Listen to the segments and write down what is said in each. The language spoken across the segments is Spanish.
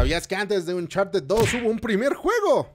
¿Sabías que antes de Uncharted 2 hubo un primer juego?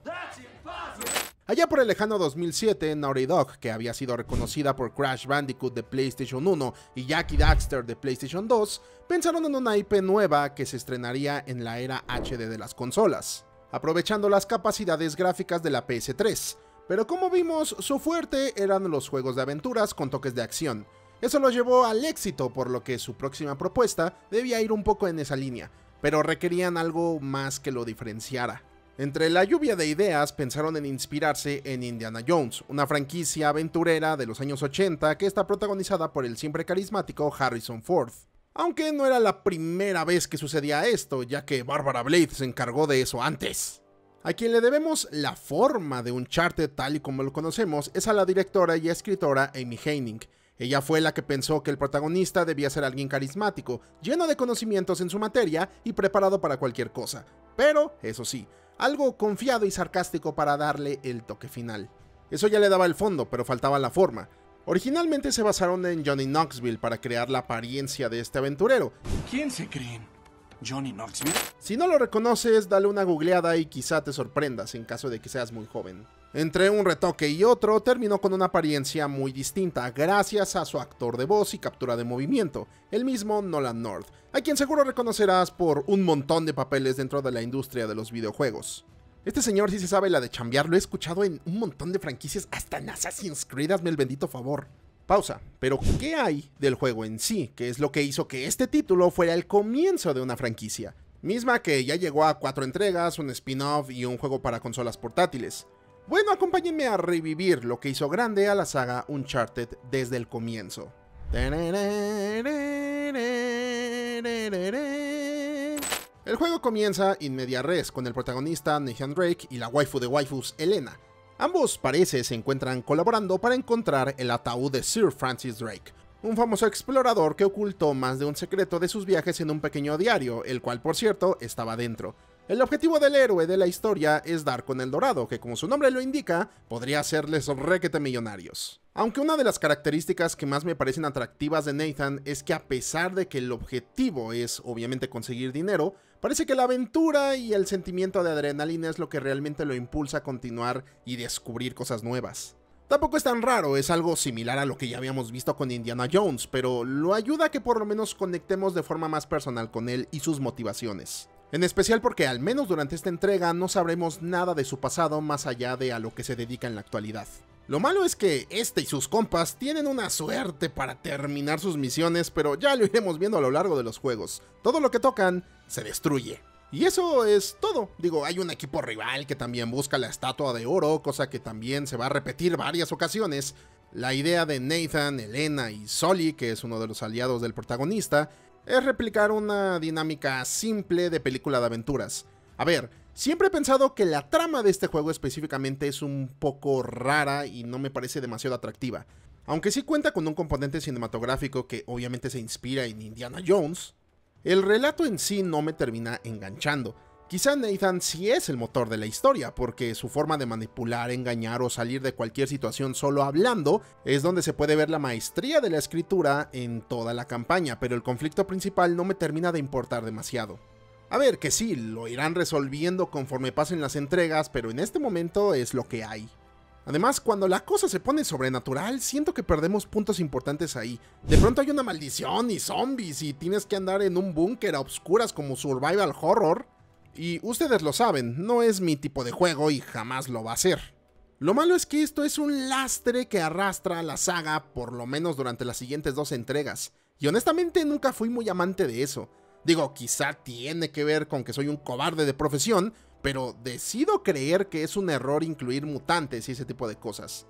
Allá por el lejano 2007, Naughty Dog, que había sido reconocida por Crash Bandicoot de PlayStation 1 y Jackie Daxter de PlayStation 2, pensaron en una IP nueva que se estrenaría en la era HD de las consolas, aprovechando las capacidades gráficas de la PS3. Pero como vimos, su fuerte eran los juegos de aventuras con toques de acción. Eso lo llevó al éxito, por lo que su próxima propuesta debía ir un poco en esa línea, pero requerían algo más que lo diferenciara. Entre la lluvia de ideas pensaron en inspirarse en Indiana Jones, una franquicia aventurera de los años 80 que está protagonizada por el siempre carismático Harrison Ford. Aunque no era la primera vez que sucedía esto, ya que Barbara Blade se encargó de eso antes. A quien le debemos la forma de Uncharted tal y como lo conocemos es a la directora y escritora Amy Heining. Ella fue la que pensó que el protagonista debía ser alguien carismático, lleno de conocimientos en su materia y preparado para cualquier cosa. Pero, eso sí, algo confiado y sarcástico para darle el toque final. Eso ya le daba el fondo, pero faltaba la forma. Originalmente se basaron en Johnny Knoxville para crear la apariencia de este aventurero. ¿Quién se creen? ¿Johnny Knoxville? Si no lo reconoces, dale una googleada y quizá te sorprendas en caso de que seas muy joven. Entre un retoque y otro, terminó con una apariencia muy distinta gracias a su actor de voz y captura de movimiento, el mismo Nolan North, a quien seguro reconocerás por un montón de papeles dentro de la industria de los videojuegos. Este señor sí se sabe la de chambear, lo he escuchado en un montón de franquicias, hasta en Assassin's Creed, hazme el bendito favor. Pausa, pero ¿qué hay del juego en sí? ¿Qué es lo que hizo que este título fuera el comienzo de una franquicia? Misma que ya llegó a cuatro entregas, un spin-off y un juego para consolas portátiles. Bueno, acompáñenme a revivir lo que hizo grande a la saga Uncharted desde el comienzo. El juego comienza in media res con el protagonista Nathan Drake y la waifu de waifus Elena. Ambos parece se encuentran colaborando para encontrar el ataúd de Sir Francis Drake, un famoso explorador que ocultó más de un secreto de sus viajes en un pequeño diario, el cual por cierto estaba dentro. El objetivo del héroe de la historia es dar con el dorado, que como su nombre lo indica, podría hacerles requete millonarios. Aunque una de las características que más me parecen atractivas de Nathan es que a pesar de que el objetivo es obviamente conseguir dinero, parece que la aventura y el sentimiento de adrenalina es lo que realmente lo impulsa a continuar y descubrir cosas nuevas. Tampoco es tan raro, es algo similar a lo que ya habíamos visto con Indiana Jones, pero lo ayuda a que por lo menos conectemos de forma más personal con él y sus motivaciones. En especial porque al menos durante esta entrega no sabremos nada de su pasado más allá de a lo que se dedica en la actualidad. Lo malo es que este y sus compas tienen una suerte para terminar sus misiones, pero ya lo iremos viendo a lo largo de los juegos. Todo lo que tocan se destruye. Y eso es todo. Digo, hay un equipo rival que también busca la estatua de oro, cosa que también se va a repetir varias ocasiones. La idea de Nathan, Elena y Sully, que es uno de los aliados del protagonista, es replicar una dinámica simple de película de aventuras. A ver, siempre he pensado que la trama de este juego específicamente es un poco rara y no me parece demasiado atractiva. Aunque sí cuenta con un componente cinematográfico que obviamente se inspira en Indiana Jones, el relato en sí no me termina enganchando. Quizá Nathan sí es el motor de la historia, porque su forma de manipular, engañar o salir de cualquier situación solo hablando es donde se puede ver la maestría de la escritura en toda la campaña, pero el conflicto principal no me termina de importar demasiado. A ver, que sí, lo irán resolviendo conforme pasen las entregas, pero en este momento es lo que hay. Además, cuando la cosa se pone sobrenatural, siento que perdemos puntos importantes ahí. De pronto hay una maldición y zombies y tienes que andar en un búnker a obscuras como survival horror. Y ustedes lo saben, no es mi tipo de juego y jamás lo va a ser. Lo malo es que esto es un lastre que arrastra a la saga por lo menos durante las siguientes dos entregas. Y honestamente nunca fui muy amante de eso. Digo, quizá tiene que ver con que soy un cobarde de profesión, pero decido creer que es un error incluir mutantes y ese tipo de cosas.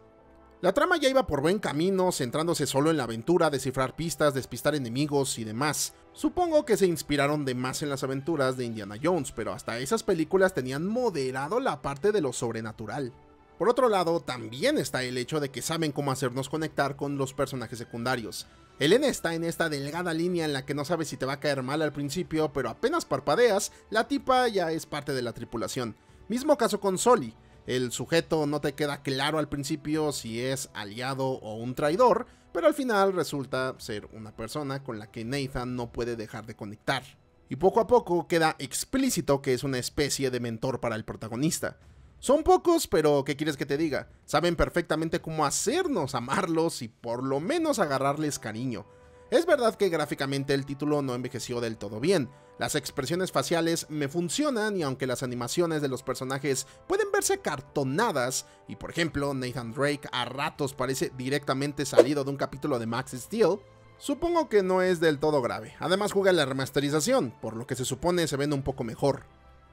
La trama ya iba por buen camino, centrándose solo en la aventura, descifrar pistas, despistar enemigos y demás. Supongo que se inspiraron de más en las aventuras de Indiana Jones, pero hasta esas películas tenían moderado la parte de lo sobrenatural. Por otro lado, también está el hecho de que saben cómo hacernos conectar con los personajes secundarios. Elena está en esta delgada línea en la que no sabes si te va a caer mal al principio, pero apenas parpadeas, la tipa ya es parte de la tripulación. Mismo caso con Soli. El sujeto no te queda claro al principio si es aliado o un traidor, pero al final resulta ser una persona con la que Nathan no puede dejar de conectar. y poco a poco queda explícito que es una especie de mentor para el protagonista. Son pocos, pero ¿qué quieres que te diga? Saben perfectamente cómo hacernos amarlos y por lo menos agarrarles cariño. Es verdad que gráficamente el título no envejeció del todo bien, las expresiones faciales me funcionan y aunque las animaciones de los personajes pueden verse cartonadas, y por ejemplo Nathan Drake a ratos parece directamente salido de un capítulo de Max Steel, supongo que no es del todo grave. Además juega la remasterización, por lo que se supone se ven un poco mejor.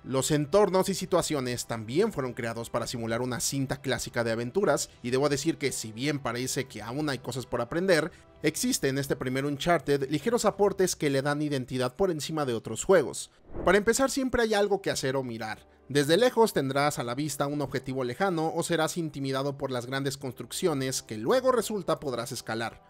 Los entornos y situaciones también fueron creados para simular una cinta clásica de aventuras, y debo decir que si bien parece que aún hay cosas por aprender, existe en este primer Uncharted ligeros aportes que le dan identidad por encima de otros juegos. Para empezar siempre hay algo que hacer o mirar. Desde lejos tendrás a la vista un objetivo lejano o serás intimidado por las grandes construcciones que luego resulta podrás escalar.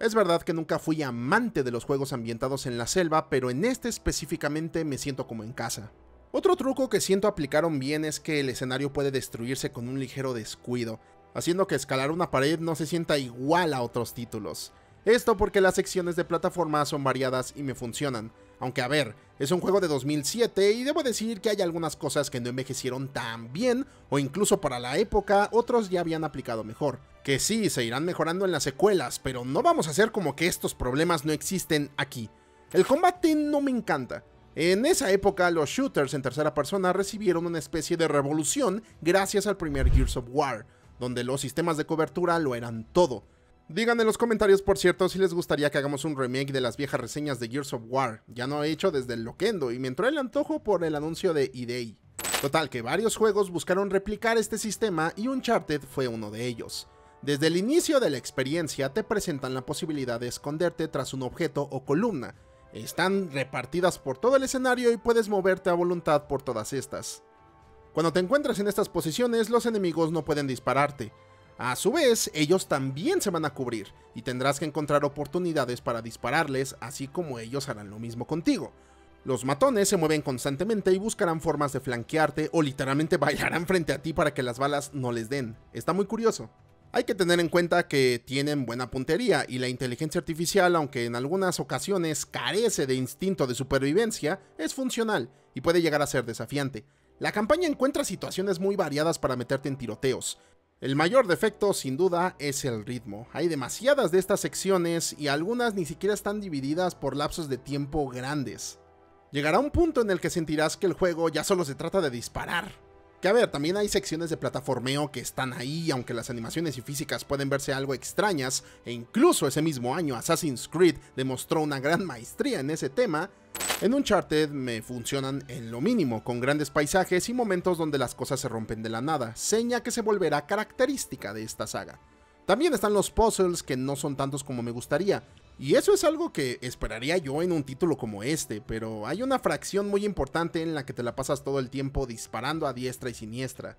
Es verdad que nunca fui amante de los juegos ambientados en la selva, pero en este específicamente me siento como en casa. Otro truco que siento aplicaron bien es que el escenario puede destruirse con un ligero descuido, haciendo que escalar una pared no se sienta igual a otros títulos. Esto porque las secciones de plataforma son variadas y me funcionan, aunque a ver, es un juego de 2007 y debo decir que hay algunas cosas que no envejecieron tan bien, o incluso para la época otros ya habían aplicado mejor. Que sí, se irán mejorando en las secuelas, pero no vamos a hacer como que estos problemas no existen aquí. El combate no me encanta, en esa época, los shooters en tercera persona recibieron una especie de revolución gracias al primer Gears of War, donde los sistemas de cobertura lo eran todo. Digan en los comentarios, por cierto, si les gustaría que hagamos un remake de las viejas reseñas de Gears of War. Ya no he hecho desde el Loquendo y me entró el antojo por el anuncio de EA. Total, que varios juegos buscaron replicar este sistema y Uncharted fue uno de ellos. Desde el inicio de la experiencia te presentan la posibilidad de esconderte tras un objeto o columna, están repartidas por todo el escenario y puedes moverte a voluntad por todas estas. Cuando te encuentras en estas posiciones, los enemigos no pueden dispararte. A su vez, ellos también se van a cubrir, y tendrás que encontrar oportunidades para dispararles, así como ellos harán lo mismo contigo. Los matones se mueven constantemente y buscarán formas de flanquearte o literalmente bailarán frente a ti para que las balas no les den. Está muy curioso. Hay que tener en cuenta que tienen buena puntería y la inteligencia artificial, aunque en algunas ocasiones carece de instinto de supervivencia, es funcional y puede llegar a ser desafiante. La campaña encuentra situaciones muy variadas para meterte en tiroteos. El mayor defecto, sin duda, es el ritmo. Hay demasiadas de estas secciones y algunas ni siquiera están divididas por lapsos de tiempo grandes. Llegará un punto en el que sentirás que el juego ya solo se trata de disparar, que a ver, también hay secciones de plataformeo que están ahí, aunque las animaciones y físicas pueden verse algo extrañas, e incluso ese mismo año Assassin's Creed demostró una gran maestría en ese tema, en Uncharted me funcionan en lo mínimo, con grandes paisajes y momentos donde las cosas se rompen de la nada, seña que se volverá característica de esta saga. También están los puzzles que no son tantos como me gustaría, y eso es algo que esperaría yo en un título como este, pero hay una fracción muy importante en la que te la pasas todo el tiempo disparando a diestra y siniestra.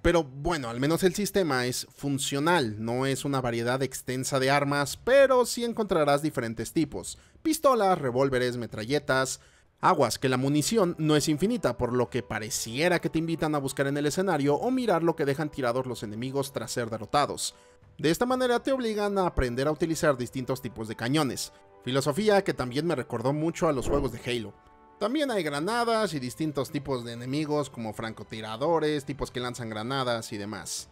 Pero bueno, al menos el sistema es funcional, no es una variedad extensa de armas, pero sí encontrarás diferentes tipos. Pistolas, revólveres, metralletas, Aguas, que la munición no es infinita, por lo que pareciera que te invitan a buscar en el escenario o mirar lo que dejan tirados los enemigos tras ser derrotados. De esta manera te obligan a aprender a utilizar distintos tipos de cañones, filosofía que también me recordó mucho a los juegos de Halo. También hay granadas y distintos tipos de enemigos como francotiradores, tipos que lanzan granadas y demás.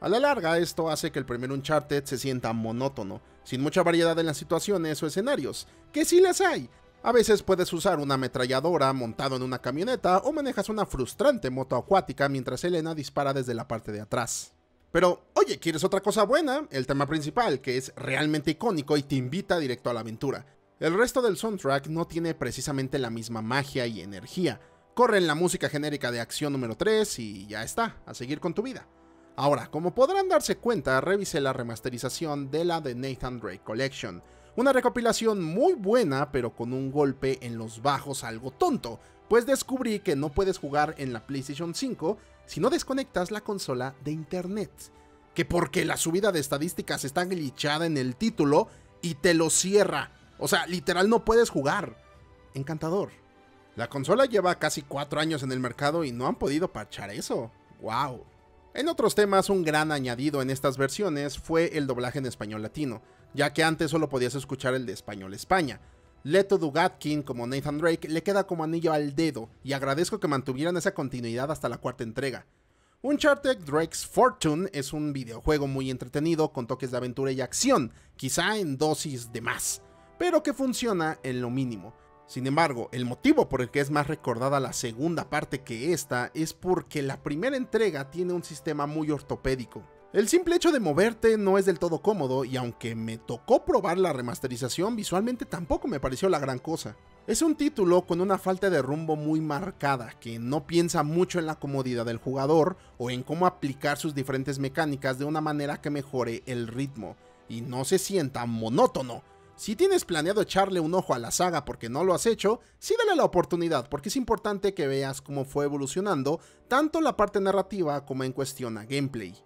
A la larga esto hace que el primer Uncharted se sienta monótono, sin mucha variedad en las situaciones o escenarios, que sí las hay. A veces puedes usar una ametralladora montado en una camioneta o manejas una frustrante moto acuática mientras Elena dispara desde la parte de atrás. Pero, oye, ¿quieres otra cosa buena? El tema principal, que es realmente icónico y te invita directo a la aventura. El resto del soundtrack no tiene precisamente la misma magia y energía. Corre en la música genérica de acción número 3 y ya está, a seguir con tu vida. Ahora, como podrán darse cuenta, revisé la remasterización de la The Nathan Drake Collection. Una recopilación muy buena, pero con un golpe en los bajos algo tonto, pues descubrí que no puedes jugar en la PlayStation 5 si no desconectas la consola de internet. Que porque la subida de estadísticas está glitchada en el título y te lo cierra. O sea, literal no puedes jugar. Encantador. La consola lleva casi 4 años en el mercado y no han podido parchar eso. ¡Wow! En otros temas, un gran añadido en estas versiones fue el doblaje en español latino, ya que antes solo podías escuchar el de español España. Leto Dugatkin como Nathan Drake le queda como anillo al dedo y agradezco que mantuvieran esa continuidad hasta la cuarta entrega. Uncharted Drake's Fortune es un videojuego muy entretenido con toques de aventura y acción, quizá en dosis de más, pero que funciona en lo mínimo. Sin embargo, el motivo por el que es más recordada la segunda parte que esta es porque la primera entrega tiene un sistema muy ortopédico. El simple hecho de moverte no es del todo cómodo y aunque me tocó probar la remasterización, visualmente tampoco me pareció la gran cosa. Es un título con una falta de rumbo muy marcada, que no piensa mucho en la comodidad del jugador o en cómo aplicar sus diferentes mecánicas de una manera que mejore el ritmo, y no se sienta monótono. Si tienes planeado echarle un ojo a la saga porque no lo has hecho, sí dale la oportunidad, porque es importante que veas cómo fue evolucionando tanto la parte narrativa como en cuestión a gameplay.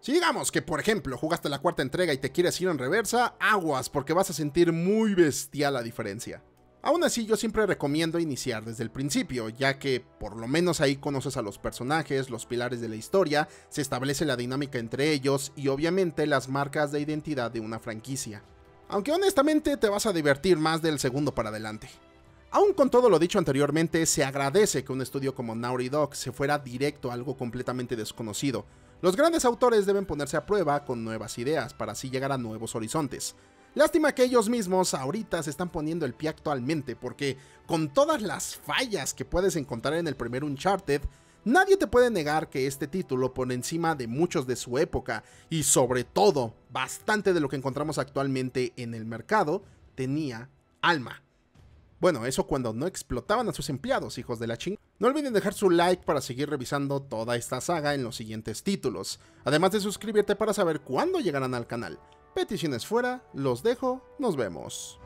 Si digamos que, por ejemplo, jugaste la cuarta entrega y te quieres ir en reversa, aguas, porque vas a sentir muy bestial la diferencia. Aún así, yo siempre recomiendo iniciar desde el principio, ya que por lo menos ahí conoces a los personajes, los pilares de la historia, se establece la dinámica entre ellos y obviamente las marcas de identidad de una franquicia. Aunque honestamente te vas a divertir más del segundo para adelante. Aún con todo lo dicho anteriormente, se agradece que un estudio como Naughty Dog se fuera directo a algo completamente desconocido. Los grandes autores deben ponerse a prueba con nuevas ideas para así llegar a nuevos horizontes. Lástima que ellos mismos ahorita se están poniendo el pie actualmente, porque con todas las fallas que puedes encontrar en el primer Uncharted, nadie te puede negar que este título, por encima de muchos de su época, y sobre todo bastante de lo que encontramos actualmente en el mercado, tenía alma. Bueno, eso cuando no explotaban a sus empleados, hijos de la ching. No olviden dejar su like para seguir revisando toda esta saga en los siguientes títulos, además de suscribirte para saber cuándo llegarán al canal. Peticiones fuera, los dejo, nos vemos.